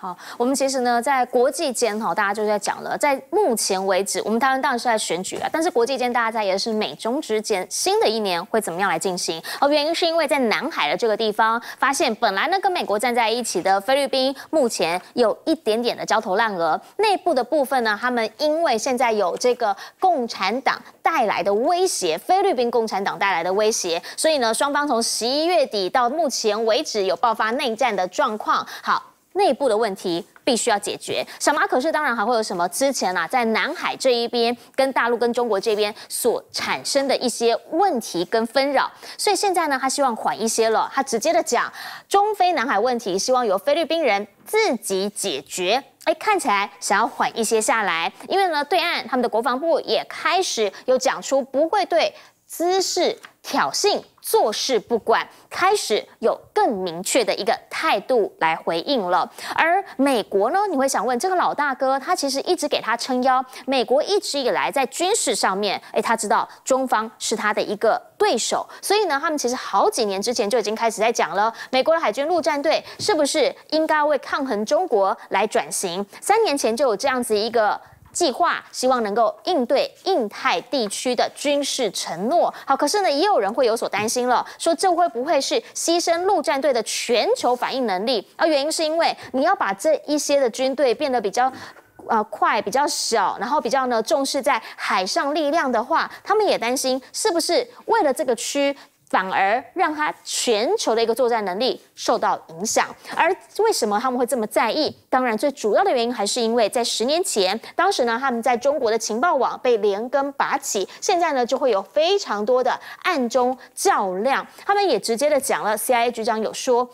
好，我们其实呢，在国际间哈，大家就在讲了，在目前为止，我们台湾当然是在选举了，但是国际间大家在也是美中之间新的一年会怎么样来进行？而原因是因为在南海的这个地方，发现本来呢跟美国站在一起的菲律宾，目前有一点点的焦头烂额。内部的部分呢，他们因为现在有这个共产党带来的威胁，菲律宾共产党带来的威胁，所以呢，双方从十一月底到目前为止有爆发内战的状况。好。内部的问题必须要解决。小马可是当然还会有什么？之前啊，在南海这一边跟大陆跟中国这边所产生的一些问题跟纷扰，所以现在呢，他希望缓一些了。他直接的讲，中非南海问题希望由菲律宾人自己解决。哎，看起来想要缓一些下来，因为呢，对岸他们的国防部也开始有讲出不会对姿势挑衅。坐视不管，开始有更明确的一个态度来回应了。而美国呢，你会想问这个老大哥，他其实一直给他撑腰。美国一直以来在军事上面，诶，他知道中方是他的一个对手，所以呢，他们其实好几年之前就已经开始在讲了，美国的海军陆战队是不是应该为抗衡中国来转型？三年前就有这样子一个。计划希望能够应对印太地区的军事承诺。好，可是呢，也有人会有所担心了，说这会不会是牺牲陆战队的全球反应能力？而原因是因为你要把这一些的军队变得比较呃快、比较小，然后比较呢重视在海上力量的话，他们也担心是不是为了这个区。反而让他全球的一个作战能力受到影响。而为什么他们会这么在意？当然，最主要的原因还是因为在十年前，当时呢，他们在中国的情报网被连根拔起，现在呢，就会有非常多的暗中较量。他们也直接的讲了，CIA 局长有说。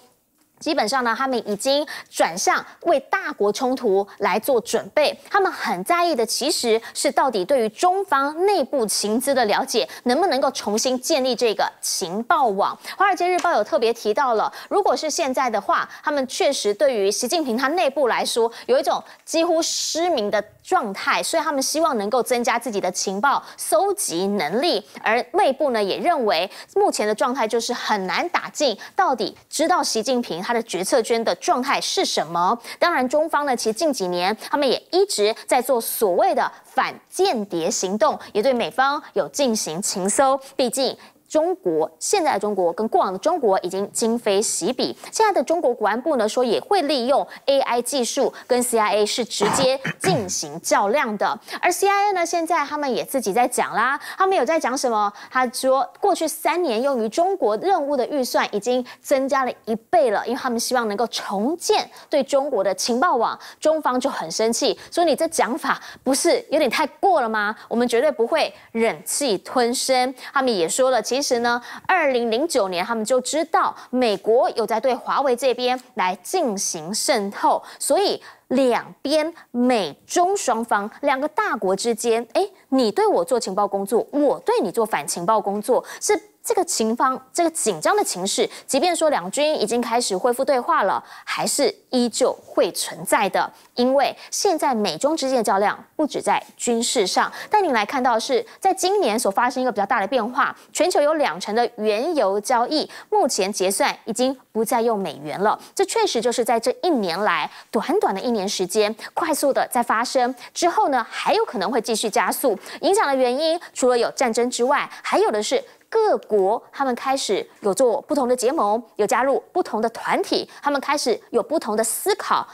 基本上呢，他们已经转向为大国冲突来做准备。他们很在意的其实是到底对于中方内部情资的了解，能不能够重新建立这个情报网。华尔街日报有特别提到了，如果是现在的话，他们确实对于习近平他内部来说，有一种几乎失明的。状态，所以他们希望能够增加自己的情报搜集能力，而内部呢也认为目前的状态就是很难打进，到底知道习近平他的决策圈的状态是什么？当然，中方呢其实近几年他们也一直在做所谓的反间谍行动，也对美方有进行情搜，毕竟。中国现在的中国跟过往的中国已经今非昔比。现在的中国国安部呢说也会利用 AI 技术跟 CIA 是直接进行较量的。而 CIA 呢现在他们也自己在讲啦，他们有在讲什么？他说过去三年用于中国任务的预算已经增加了一倍了，因为他们希望能够重建对中国的情报网。中方就很生气，说你这讲法不是有点太过了吗？我们绝对不会忍气吞声。他们也说了，其实。其实呢，二零零九年他们就知道美国有在对华为这边来进行渗透，所以两边美中双方两个大国之间，哎，你对我做情报工作，我对你做反情报工作，是。这个情方，这个紧张的情势，即便说两军已经开始恢复对话了，还是依旧会存在的。因为现在美中之间的较量不止在军事上，带您来看到是在今年所发生一个比较大的变化，全球有两成的原油交易目前结算已经不再用美元了。这确实就是在这一年来短短的一年时间，快速的在发生之后呢，还有可能会继续加速。影响的原因除了有战争之外，还有的是。各国他们开始有做不同的结盟，有加入不同的团体，他们开始有不同的思考，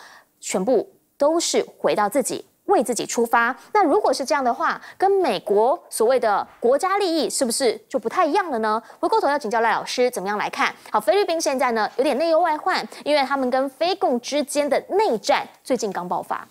全部都是回到自己，为自己出发。那如果是这样的话，跟美国所谓的国家利益是不是就不太一样了呢？回过头要请教赖老师，怎么样来看？好，菲律宾现在呢有点内忧外患，因为他们跟菲共之间的内战最近刚爆发。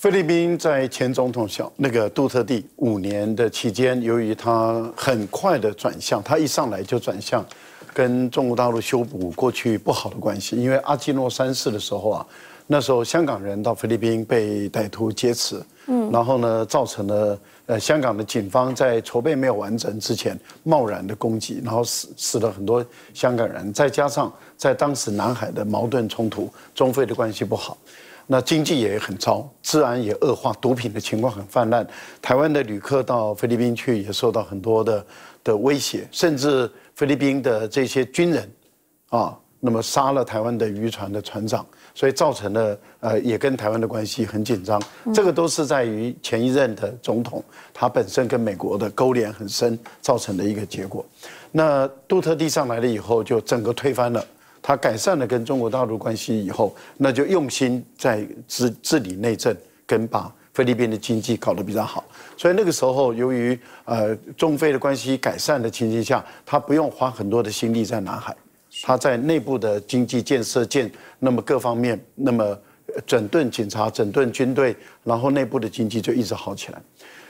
菲律宾在前总统小那个杜特地五年的期间，由于他很快的转向，他一上来就转向跟中国大陆修补过去不好的关系。因为阿基诺三世的时候啊，那时候香港人到菲律宾被歹徒劫持，嗯，然后呢，造成了呃香港的警方在筹备没有完成之前贸然的攻击，然后死死了很多香港人，再加上在当时南海的矛盾冲突，中菲的关系不好。那经济也很糟，治安也恶化，毒品的情况很泛滥。台湾的旅客到菲律宾去也受到很多的的威胁，甚至菲律宾的这些军人，啊，那么杀了台湾的渔船的船长，所以造成了呃也跟台湾的关系很紧张。这个都是在于前一任的总统他本身跟美国的勾连很深造成的一个结果。那杜特地上来了以后，就整个推翻了。他改善了跟中国大陆关系以后，那就用心在治治理内政，跟把菲律宾的经济搞得比较好。所以那个时候，由于呃中非的关系改善的情形下，他不用花很多的心力在南海，他在内部的经济建设建，那么各方面，那么整顿警察、整顿军队，然后内部的经济就一直好起来。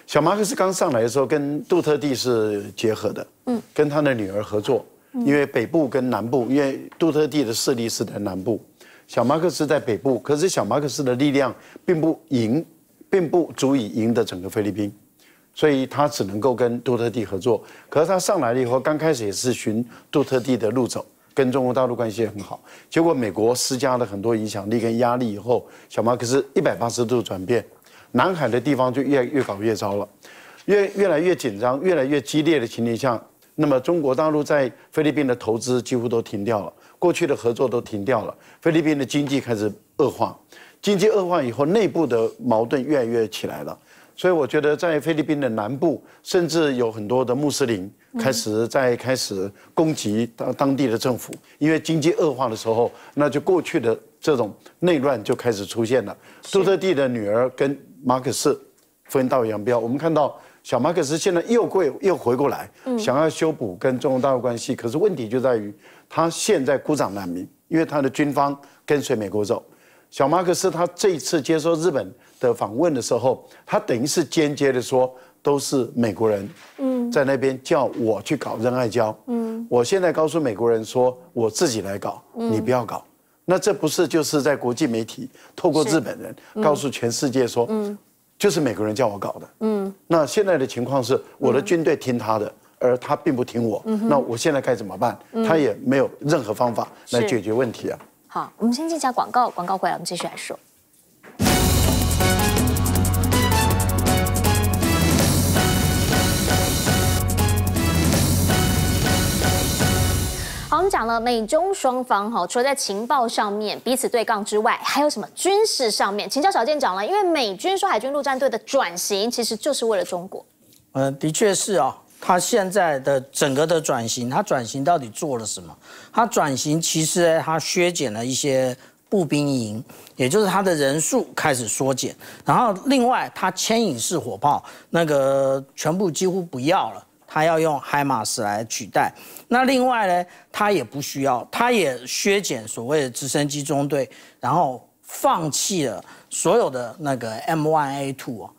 小马克思刚上来的时候，跟杜特地是结合的，嗯，跟他的女儿合作。因为北部跟南部，因为杜特地的势力是在南部，小马克思在北部，可是小马克思的力量并不赢，并不足以赢得整个菲律宾，所以他只能够跟杜特地合作。可是他上来了以后，刚开始也是循杜特地的路走，跟中国大陆关系也很好。结果美国施加了很多影响力跟压力以后，小马克思一百八十度转变，南海的地方就越越搞越糟了，越越来越紧张，越来越激烈的情形下。那么中国大陆在菲律宾的投资几乎都停掉了，过去的合作都停掉了，菲律宾的经济开始恶化，经济恶化以后，内部的矛盾越来越起来了。所以我觉得在菲律宾的南部，甚至有很多的穆斯林开始在开始攻击当当地的政府，因为经济恶化的时候，那就过去的这种内乱就开始出现了。杜特地的女儿跟马可斯分道扬镳，我们看到。小马可斯现在又会又回过来，想要修补跟中国大陆关系，可是问题就在于他现在孤掌难鸣，因为他的军方跟随美国走。小马克思他这一次接受日本的访问的时候，他等于是间接的说，都是美国人在那边叫我去搞仁爱礁。嗯，我现在告诉美国人说，我自己来搞，你不要搞。那这不是就是在国际媒体透过日本人告诉全世界说。就是美国人叫我搞的，嗯，那现在的情况是我的军队听他的，而他并不听我，嗯那我现在该怎么办？他也没有任何方法来解决问题啊。好，我们先进一下广告，广告回来我们继续来说。讲了美中双方哈，除了在情报上面彼此对杠之外，还有什么军事上面？请教小健讲了，因为美军说海军陆战队的转型其实就是为了中国。嗯，的确是啊，他现在的整个的转型，他转型到底做了什么？他转型其实他削减了一些步兵营，也就是他的人数开始缩减，然后另外他牵引式火炮那个全部几乎不要了。他要用海马斯来取代，那另外呢，他也不需要，他也削减所谓的直升机中队，然后放弃了所有的那个 M1A2 啊。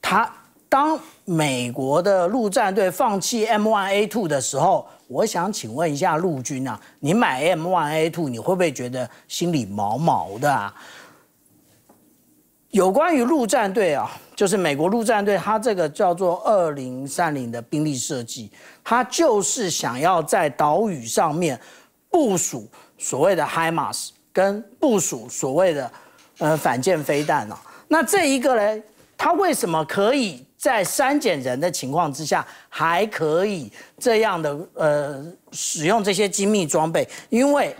他当美国的陆战队放弃 M1A2 的时候，我想请问一下陆军啊，你买 M1A2 你会不会觉得心里毛毛的啊？有关于陆战队啊，就是美国陆战队，它这个叫做二零三零的兵力设计，它就是想要在岛屿上面部署所谓的 HIMARS，跟部署所谓的呃反舰飞弹啊。那这一个呢，它为什么可以在删减人的情况之下，还可以这样的呃使用这些精密装备？因为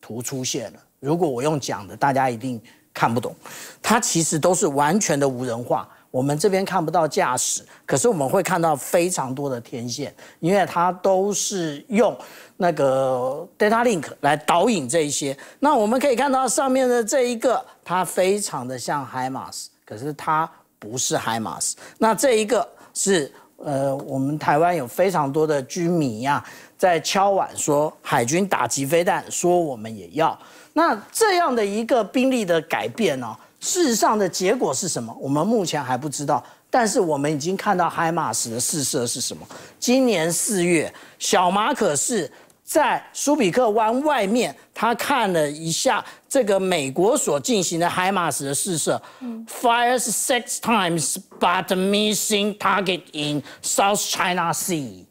图出现了，如果我用讲的，大家一定。看不懂，它其实都是完全的无人化。我们这边看不到驾驶，可是我们会看到非常多的天线，因为它都是用那个 data link 来导引这一些。那我们可以看到上面的这一个，它非常的像 HIMARS，可是它不是 HIMARS。那这一个是呃，我们台湾有非常多的居民呀，在敲碗说海军打击飞弹，说我们也要。那这样的一个兵力的改变呢，事实上的结果是什么？我们目前还不知道。但是我们已经看到海马斯的试射是什么？今年四月，小马可是在苏比克湾外面，他看了一下这个美国所进行的海马斯的试射，fires six times but missing target in South China Sea。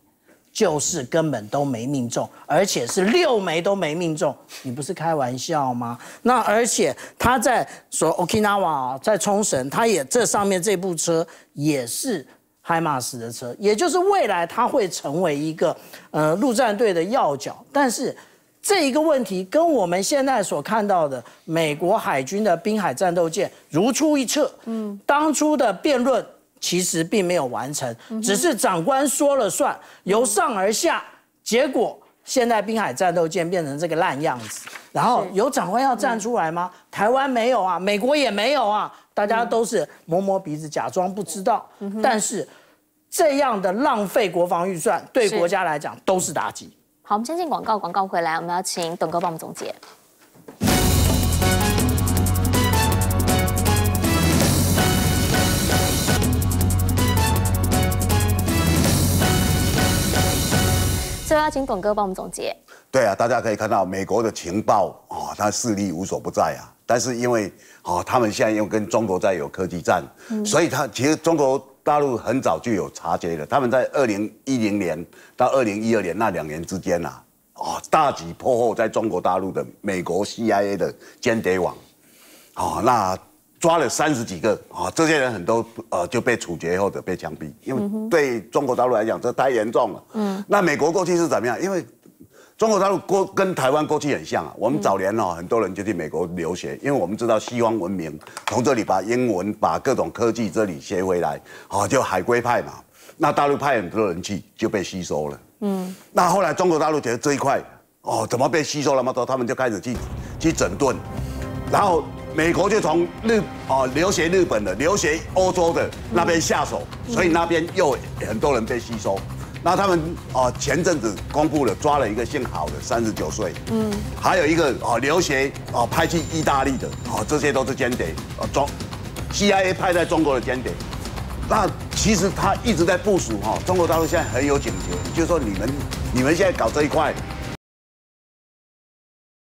就是根本都没命中，而且是六枚都没命中，你不是开玩笑吗？那而且他在说 Okinawa 在冲绳，他也这上面这部车也是海马斯的车，也就是未来他会成为一个呃陆战队的要角。但是这一个问题跟我们现在所看到的美国海军的滨海战斗舰如出一辙。嗯，当初的辩论其实并没有完成，只是长官说了算，由上而下，结果现在滨海战斗舰变成这个烂样子。然后有长官要站出来吗？台湾没有啊，美国也没有啊，大家都是摸摸鼻子，假装不知道。但是这样的浪费国防预算，对国家来讲都是打击。好，我们先进广告，广告回来，我们要请董哥帮我们总结。最后要请董哥帮我们总结。对啊，大家可以看到美国的情报啊，它势力无所不在啊。但是因为啊，他们现在又跟中国在有科技战，所以他其实中国。大陆很早就有察觉了，他们在二零一零年到二零一二年那两年之间呐，啊，大举破获在中国大陆的美国 CIA 的间谍网，哦，那抓了三十几个，啊，这些人很多呃就被处决或者被枪毙，因为对中国大陆来讲这太严重了。嗯，那美国过去是怎么样？因为中国大陆过跟台湾过去很像啊，我们早年哦，很多人就去美国留学，因为我们知道西方文明从这里把英文、把各种科技这里学回来，哦，就海归派嘛。那大陆派很多人去就被吸收了。嗯，那后来中国大陆觉得这一块哦，怎么被吸收那么多？他们就开始去去整顿，然后美国就从日啊留学日本的、留学欧洲的那边下手，所以那边又很多人被吸收。那他们啊，前阵子公布了抓了一个姓郝的，三十九岁，嗯，还有一个啊留学啊派去意大利的，啊这些都是间谍，啊中 CIA 派在中国的间谍。那其实他一直在部署哈，中国大陆现在很有警觉，就是说你们你们现在搞这一块，